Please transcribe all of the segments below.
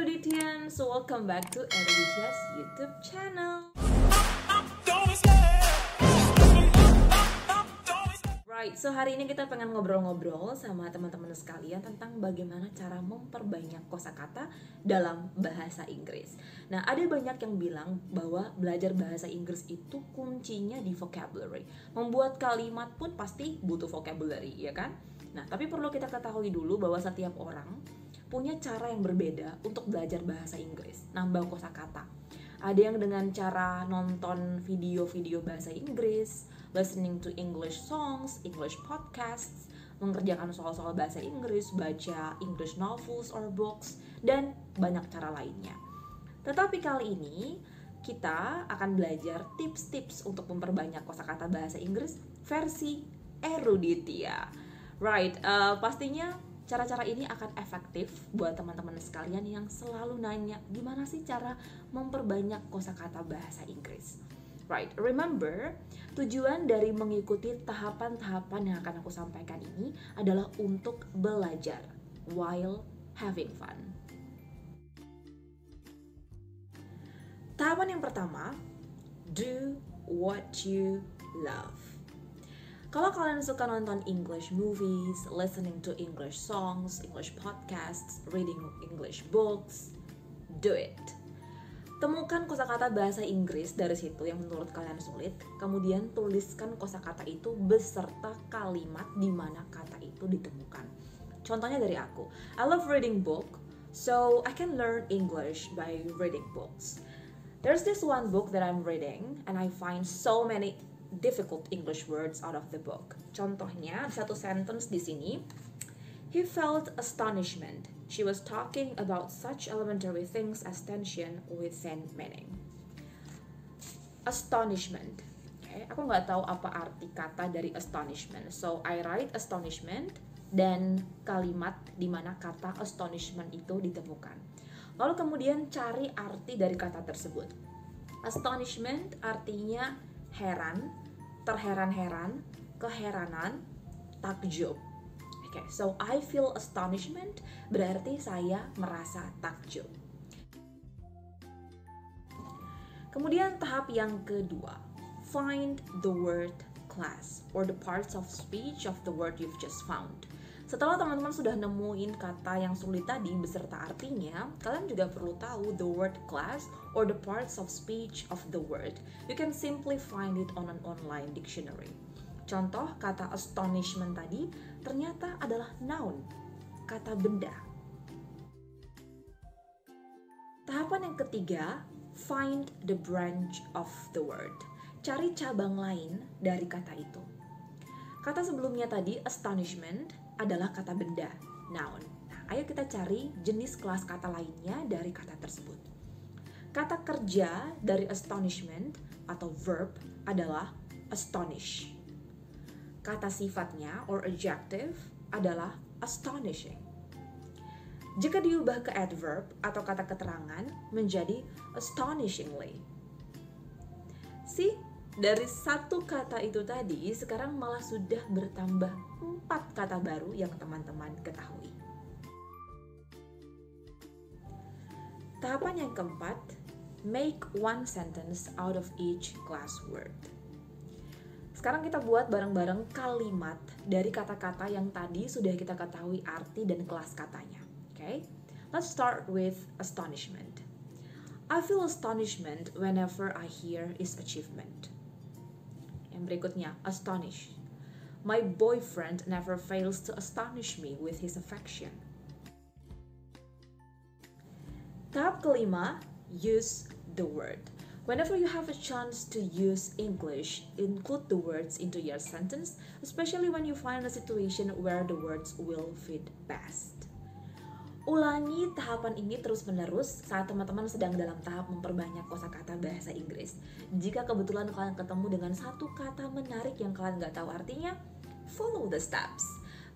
Eruditians, welcome back to Eruditia's YouTube channel. Right, so hari ini kita pengen ngobrol-ngobrol sama teman-teman sekalian tentang bagaimana cara memperbanyak kosakata dalam bahasa Inggris. Nah, ada banyak yang bilang bahwa belajar bahasa Inggris itu kuncinya di vocabulary. Membuat kalimat pun pasti butuh vocabulary, ya kan? Nah, tapi perlu kita ketahui dulu bahwa setiap orang punya cara yang berbeda untuk belajar bahasa Inggris, nambah kosakata. Ada yang dengan cara nonton video-video bahasa Inggris, listening to English songs, English podcasts, mengerjakan soal-soal bahasa Inggris, baca English novels or books, dan banyak cara lainnya. Tetapi kali ini kita akan belajar tips-tips untuk memperbanyak kosakata bahasa Inggris versi eruditia. Right, uh, pastinya cara-cara ini akan efektif buat teman-teman sekalian yang selalu nanya gimana sih cara memperbanyak kosakata bahasa Inggris. Right, remember, tujuan dari mengikuti tahapan-tahapan yang akan aku sampaikan ini adalah untuk belajar while having fun. Tahapan yang pertama, do what you love. Kalau kalian suka nonton English movies, listening to English songs, English podcasts, reading English books, do it. Temukan kosakata bahasa Inggris dari situ yang menurut kalian sulit, kemudian tuliskan kosakata itu beserta kalimat di mana kata itu ditemukan. Contohnya dari aku, I love reading book, so I can learn English by reading books. There's this one book that I'm reading and I find so many difficult English words out of the book. Contohnya satu sentence di sini, He felt astonishment. She was talking about such elementary things as tension with same meaning. Astonishment. Okay, aku nggak tahu apa arti kata dari astonishment. So I write astonishment dan kalimat di mana kata astonishment itu ditemukan. Lalu kemudian cari arti dari kata tersebut. Astonishment artinya heran, terheran-heran, keheranan, takjub. Oke, okay, so I feel astonishment berarti saya merasa takjub. Kemudian tahap yang kedua, find the word class or the parts of speech of the word you've just found. Setelah teman-teman sudah nemuin kata yang sulit tadi beserta artinya, kalian juga perlu tahu the word class or the parts of speech of the word. You can simply find it on an online dictionary. Contoh kata astonishment tadi ternyata adalah noun, kata benda. Tahapan yang ketiga, find the branch of the word. Cari cabang lain dari kata itu. Kata sebelumnya tadi astonishment adalah kata benda, noun. Nah, ayo kita cari jenis kelas kata lainnya dari kata tersebut. Kata kerja dari astonishment atau verb adalah astonish. Kata sifatnya or adjective adalah astonishing. Jika diubah ke adverb atau kata keterangan menjadi astonishingly. See, dari satu kata itu tadi sekarang malah sudah bertambah empat kata baru yang teman-teman ketahui. Tahapan yang keempat, make one sentence out of each class word. Sekarang kita buat bareng-bareng kalimat dari kata-kata yang tadi sudah kita ketahui arti dan kelas katanya. Oke, okay? let's start with astonishment. I feel astonishment whenever I hear his achievement. Yang berikutnya, astonish. My boyfriend never fails to astonish me with his affection. Tahap kelima, use the word. Whenever you have a chance to use English, include the words into your sentence, especially when you find a situation where the words will fit best. Ulangi tahapan ini terus-menerus saat teman-teman sedang dalam tahap memperbanyak kosakata bahasa Inggris. Jika kebetulan kalian ketemu dengan satu kata menarik yang kalian nggak tahu artinya, follow the steps.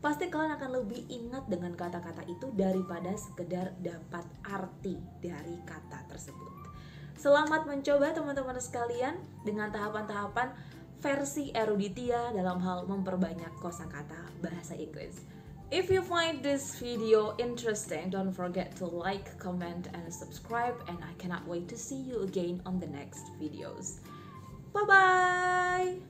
Pasti kalian akan lebih ingat dengan kata-kata itu daripada sekedar dapat arti dari kata tersebut. Selamat mencoba teman-teman sekalian dengan tahapan-tahapan versi eruditia dalam hal memperbanyak kosakata bahasa Inggris. If you find this video interesting, don't forget to like, comment, and subscribe. And I cannot wait to see you again on the next videos. Bye bye!